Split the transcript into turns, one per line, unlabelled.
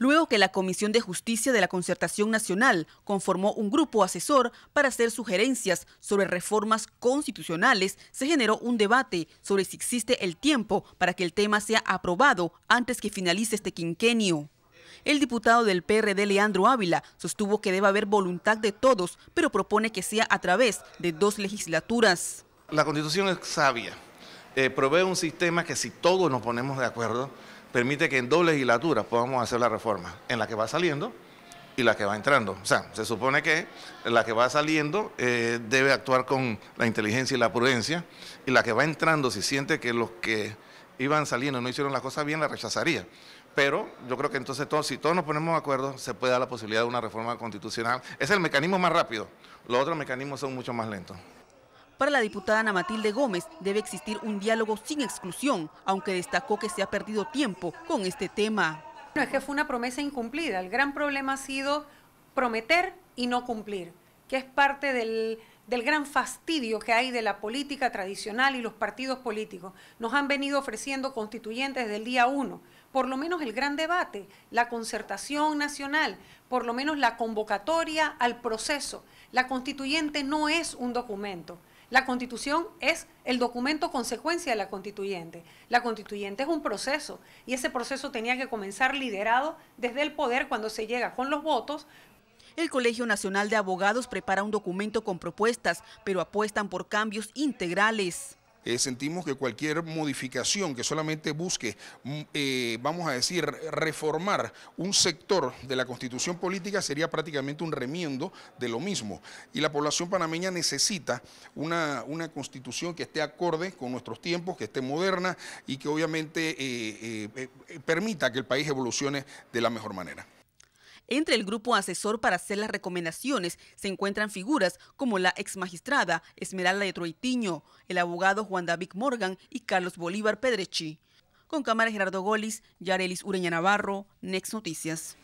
luego que la Comisión de Justicia de la Concertación Nacional conformó un grupo asesor para hacer sugerencias sobre reformas constitucionales, se generó un debate sobre si existe el tiempo para que el tema sea aprobado antes que finalice este quinquenio. El diputado del PRD, Leandro Ávila, sostuvo que debe haber voluntad de todos, pero propone que sea a través de dos legislaturas.
La Constitución es sabia. Eh, provee un sistema que si todos nos ponemos de acuerdo, permite que en dos legislaturas podamos hacer la reforma, en la que va saliendo y la que va entrando. O sea, se supone que la que va saliendo eh, debe actuar con la inteligencia y la prudencia, y la que va entrando, si siente que los que iban saliendo no hicieron la cosa bien, la rechazaría. Pero yo creo que entonces todos, si todos nos ponemos de acuerdo, se puede dar la posibilidad de una reforma constitucional. Es el mecanismo más rápido, los otros mecanismos son mucho más lentos.
Para la diputada Ana Matilde Gómez debe existir un diálogo sin exclusión, aunque destacó que se ha perdido tiempo con este tema.
No, es que fue una promesa incumplida. El gran problema ha sido prometer y no cumplir, que es parte del, del gran fastidio que hay de la política tradicional y los partidos políticos. Nos han venido ofreciendo constituyentes desde el día uno, por lo menos el gran debate, la concertación nacional, por lo menos la convocatoria al proceso. La constituyente no es un documento. La constitución es el documento consecuencia de la constituyente. La constituyente es un proceso y ese proceso tenía que comenzar liderado desde el poder cuando se llega con los votos.
El Colegio Nacional de Abogados prepara un documento con propuestas, pero apuestan por cambios integrales.
Eh, sentimos que cualquier modificación que solamente busque, mm, eh, vamos a decir, reformar un sector de la constitución política sería prácticamente un remiendo de lo mismo. Y la población panameña necesita una, una constitución que esté acorde con nuestros tiempos, que esté moderna y que obviamente eh, permita que el país evolucione de la mejor manera.
Entre el grupo asesor para hacer las recomendaciones se encuentran figuras como la ex magistrada Esmeralda de Troitiño, el abogado Juan David Morgan y Carlos Bolívar Pedrechi. Con cámara Gerardo Golis, Yarelis Ureña Navarro, Next Noticias.